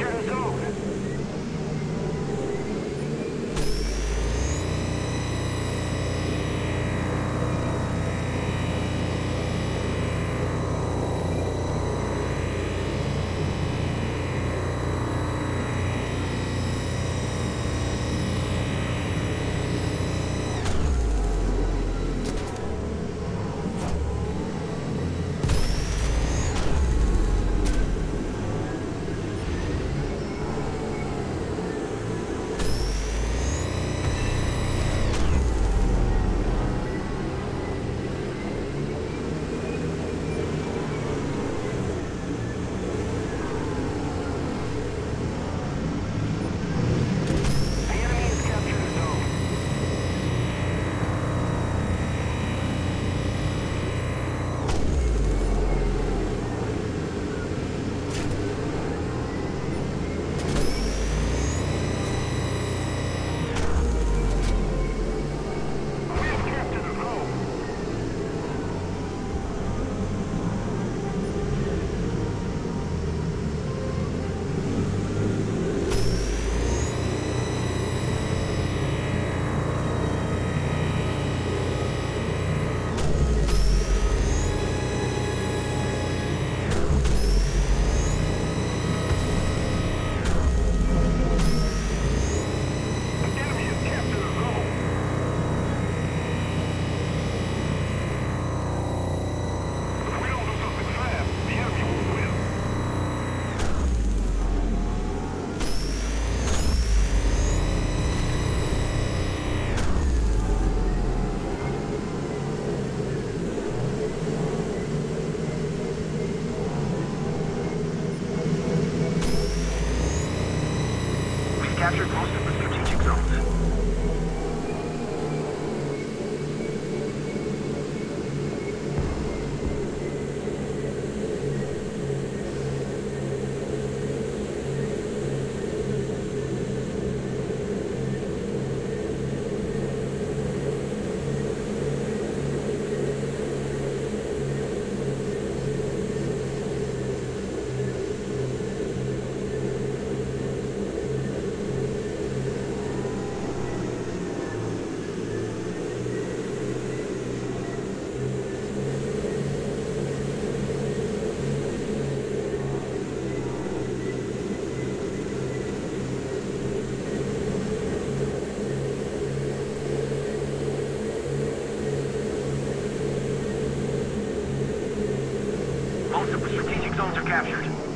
Arizona. Of strategic zones are captured.